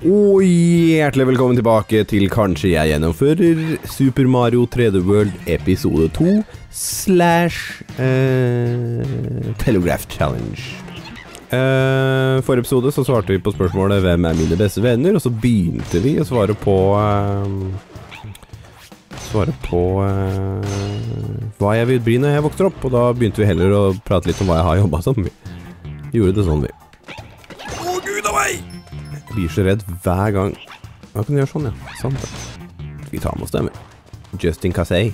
Og hjertelig velkommen tilbake til Kanskje jeg gjennomfører Super Mario 3D World episode 2 slash eh, Telegraph Challenge. Eh, forrige episode så svarte vi på spørsmålet 'Hvem er mine beste venner?' Og så begynte vi å svare på eh, Svare på eh, hva jeg vil bli når jeg vokser opp. Og da begynte vi heller å prate litt om hva jeg har jobba som. Vi gjorde det sånn, vi. Jeg blir så redd hver gang. Hva kan du gjøre sånn, ja? Sant det. Vi tar med oss dem. Justin Cassay.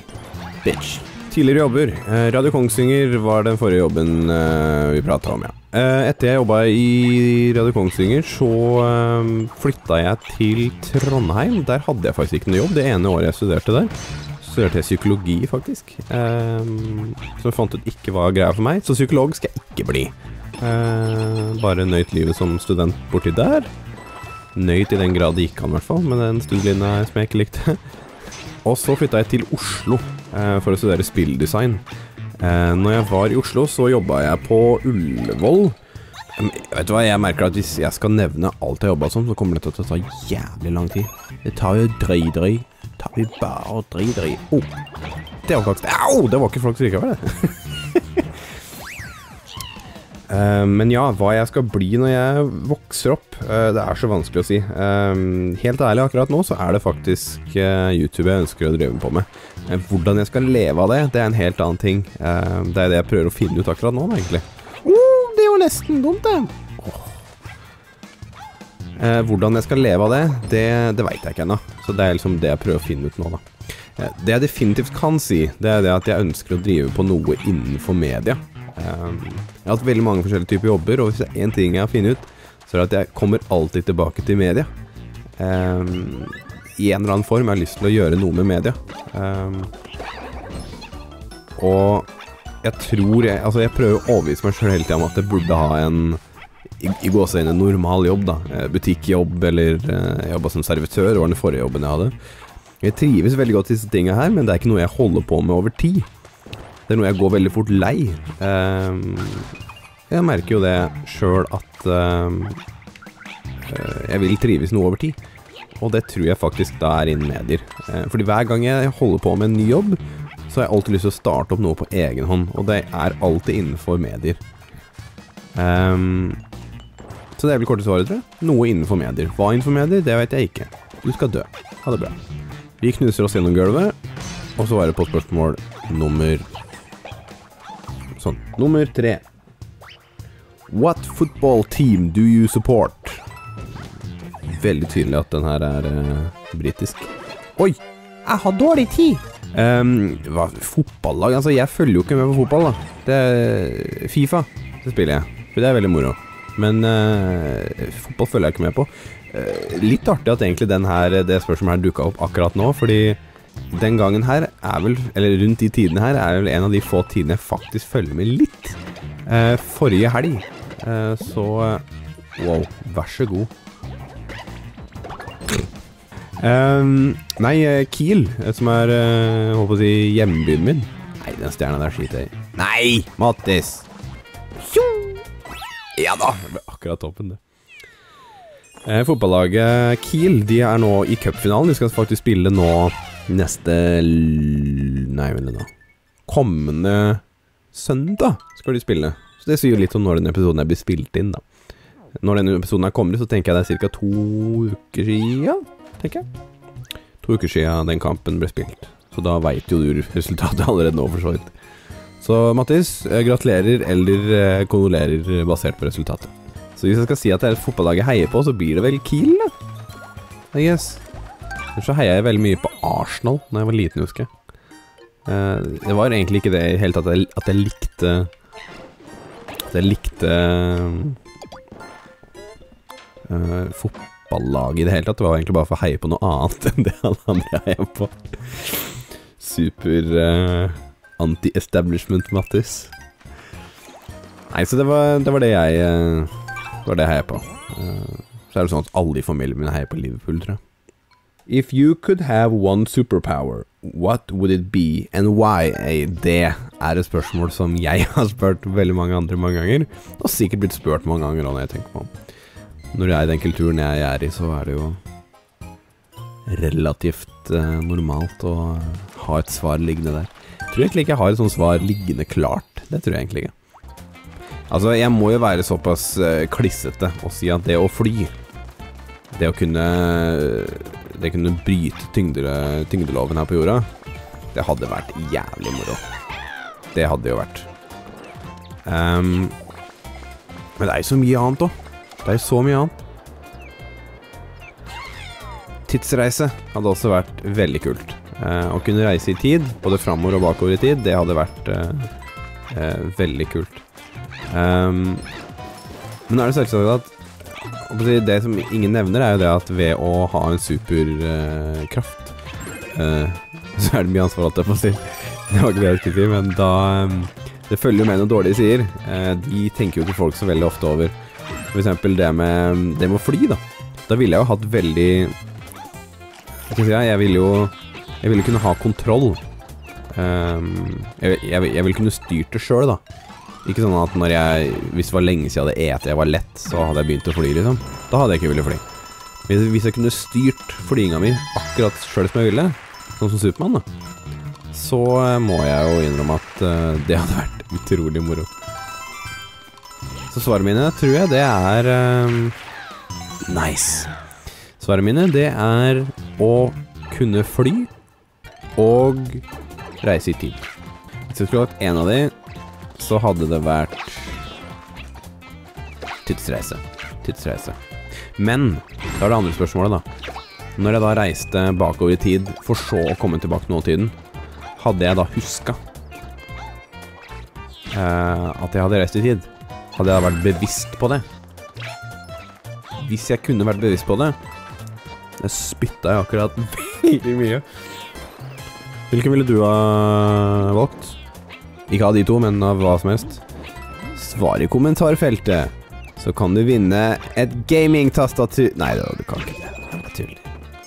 Bitch. Tidligere jobber. Eh, Radio Kongsvinger var den forrige jobben eh, vi prata om, ja. Eh, etter jeg jobba i Radio Kongsvinger, så flytta jeg til Trondheim. Der hadde jeg faktisk ikke noe jobb det ene året jeg studerte der. Studerte jeg psykologi, faktisk. Som jeg fant ut ikke var greia for meg. Så psykolog skal jeg ikke bli. Bare nøyt livet som student borti der. Nøyt i den grad det gikk an, i hvert fall, med den studielinja som jeg ikke likte. Og så flytta jeg til Oslo eh, for å studere spilldesign. Eh, når jeg var i Oslo, så jobba jeg på Ullevål. Vet du hva, jeg merker at Hvis jeg skal nevne alt jeg jobba som, så kommer dette til å ta jævlig lang tid. Det tar jo drøy-drøy. Tar jo bare drøy-drøy. Oh, det var faktisk Au! Det var ikke flaks likevel, det. Eh, men ja, hva jeg skal bli når jeg vokser opp, eh, det er så vanskelig å si. Eh, helt ærlig, akkurat nå så er det faktisk YouTube jeg ønsker å drive på med. hvordan jeg skal leve av det, det er en helt annen ting. det er det jeg prøver å finne ut akkurat nå, egentlig. Oh, det er jo nesten dumt, det. Oh. hvordan jeg skal leve av det, det, det veit jeg ikke ennå. Så det er liksom det jeg prøver å finne ut nå, da. Det jeg definitivt kan si, det er det at jeg ønsker å drive på noe innenfor media. Um, jeg har hatt veldig mange forskjellige typer jobber, og hvis det er én ting jeg har funnet ut, så er det at jeg kommer alltid tilbake til media. Um, I en eller annen form. Jeg har lyst til å gjøre noe med media. Um, og jeg tror jeg Altså, jeg prøver å overbevise meg sjøl hele tida om at jeg burde ha en i, i gåseøyne normal jobb, da. Eh, butikkjobb, eller uh, jeg jobba som servitør, var den forrige jobben jeg hadde. Jeg trives veldig godt i disse tinga her, men det er ikke noe jeg holder på med over tid. Det er noe jeg går veldig fort lei. Uh, jeg merker jo det sjøl at uh, jeg vil trives noe over tid. Og det tror jeg faktisk da er innen medier. Uh, fordi hver gang jeg holder på med en ny jobb, så har jeg alltid lyst til å starte opp noe på egen hånd. Og det er alltid innenfor medier. Um, så det er vel korte svaret, tror jeg. Noe innenfor medier. Hva innenfor medier, det vet jeg ikke. Du skal dø. Ha det bra. Vi knuser oss gjennom gulvet, og så var det på spørsmål nummer Sånn. Nummer tre. What football team do you support? Veldig tydelig at den her er uh, britisk. Oi! Jeg har dårlig tid! Um, hva, fotballag? Altså, jeg følger jo ikke med på fotball, da. Det er Fifa. Det spiller jeg. For det er veldig moro. Men uh, fotball følger jeg ikke med på. Uh, litt artig at egentlig den her, det spørsmålet her dukka opp akkurat nå, fordi den gangen her er vel, eller rundt de tidene her, er vel en av de få tidene jeg faktisk følger med litt. Eh, forrige helg, eh, så Wow, vær så god. Um, nei, Kiel, som er uh, håper å si hjembyen min. Nei, den stjerna der skiter jeg i. Nei, Mattis! Ja da! Akkurat toppen, det. Eh, fotballaget Kiel de er nå i cupfinalen. De skal faktisk spille nå neste Nei, vent litt nå. Kommende søndag skal de spille. Så det sier jo litt om når denne episoden er blitt spilt inn, da. Når denne episoden er kommet, så tenker jeg det er ca. to uker sia, tenker jeg. To uker sia den kampen ble spilt. Så da veit jo du resultatet allerede nå, for så vidt. Så Mattis, gratulerer eller eh, kondolerer basert på resultatet. Så hvis jeg skal si at det er et fotballag jeg heier på, så blir det vel Kiel, da. I guess. Så heia jeg veldig mye på Arsenal da jeg var liten, husker jeg. Uh, det var egentlig ikke det i hele tatt at jeg, likte At jeg likte uh, fotballaget i det hele tatt. Det var egentlig bare for å heie på noe annet enn det alle andre heier på. Super uh, anti-establishment Mattis. Nei, så det var det, var det jeg Det var det jeg heier på. så er det sånn at alle i familien min heier på Liverpool, tror jeg. If you could have one superpower, what would it be, and why? Det er et spørsmål som jeg har spurt veldig mange andre mange ganger, og sikkert blitt spurt mange ganger når jeg tenker på Når jeg er i den kulturen jeg er i, så er det jo relativt eh, normalt å ha et svar liggende der. Jeg tror egentlig ikke jeg har et sånt svar liggende klart. Det tror jeg egentlig ikke. Altså, jeg må jo være såpass eh, klissete og si at det å fly Det å kunne Det kunne bryte tyngde, tyngdeloven her på jorda, det hadde vært jævlig moro. Det hadde jo vært. Um, men det er jo så mye annet òg. Det er jo så mye annet. Tidsreise hadde også vært veldig kult. Uh, å kunne reise i tid, både framover og bakover i tid, det hadde vært uh, uh, veldig kult. Um, men nå er det selvsagt at Det som ingen nevner, er jo det at ved å ha en superkraft eh, Så er det mye ansvar, alt jeg får si. Det var ikke det jeg skulle si, men da um, Det følger jo med noen dårlige sider. Uh, de tenker jo ikke folk så veldig ofte over. Eksempel det med, det med å fly, da. Da ville jeg jo hatt veldig si? Jeg ville jo Jeg ville kunne ha kontroll. Um, jeg, jeg, jeg ville kunne styrt det sjøl, da. Ikke sånn at når jeg Hvis det var lenge siden jeg hadde et jeg var lett, så hadde jeg begynt å fly, liksom. Da hadde jeg ikke villet fly. Hvis, hvis jeg kunne styrt flyginga mi akkurat sjøl som jeg ville, sånn som Supermann, da, så eh, må jeg jo innrømme at uh, det hadde vært utrolig moro. Så svarene mine tror jeg det er uh, nice. Svarene mine det er å kunne fly og reise i tid. Hvis jeg skulle hatt en av de, så hadde det vært tidsreise. Tidsreise. Men da er det andre spørsmålet, da. Når jeg da reiste bakover i tid, for så å komme tilbake til nåtiden, hadde jeg da huska eh, at jeg hadde reist i tid? Hadde jeg da vært bevisst på det? Hvis jeg kunne vært bevisst på det Det spytta jeg akkurat veldig mye. Hvilken ville du ha valgt? Ikke av de to, men av hva som helst. Svar i kommentarfeltet, så kan du vinne et gamingtastatur Nei, du kan ikke det. Jeg tuller.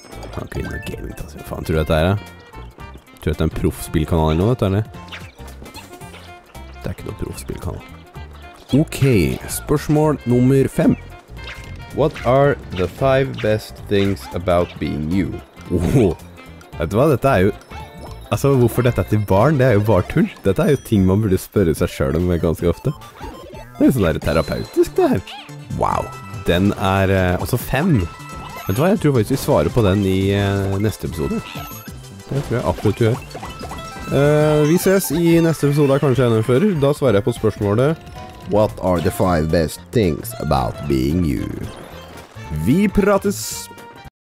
Du kan ikke vinne et gamingtastatur. Faen tror du dette er, det? Tror du dette er en proffspillkanal eller noe, vet du, eller? Det er ikke noe proffspillkanal. Ok, spørsmål nummer fem. What are the five best things about being you? Oh, vet du hva, dette er jo Altså, hvorfor dette er til barn, det er jo bare tull. Dette er jo ting man burde spørre seg sjøl om ganske ofte. Det er jo sånn der terapeutisk, det her. Wow. Den er eh, også fem. Vet du hva, jeg tror faktisk vi svarer på den i eh, neste episode. Det tror jeg absolutt vi gjør. Eh, vi ses i neste episode av Kanskje jeg gjennomfører. Da svarer jeg på spørsmålet What are the five best things about being you? Vi prates!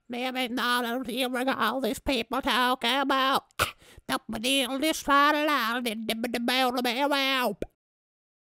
Maybe not all these people talk about. Nobody on this side of the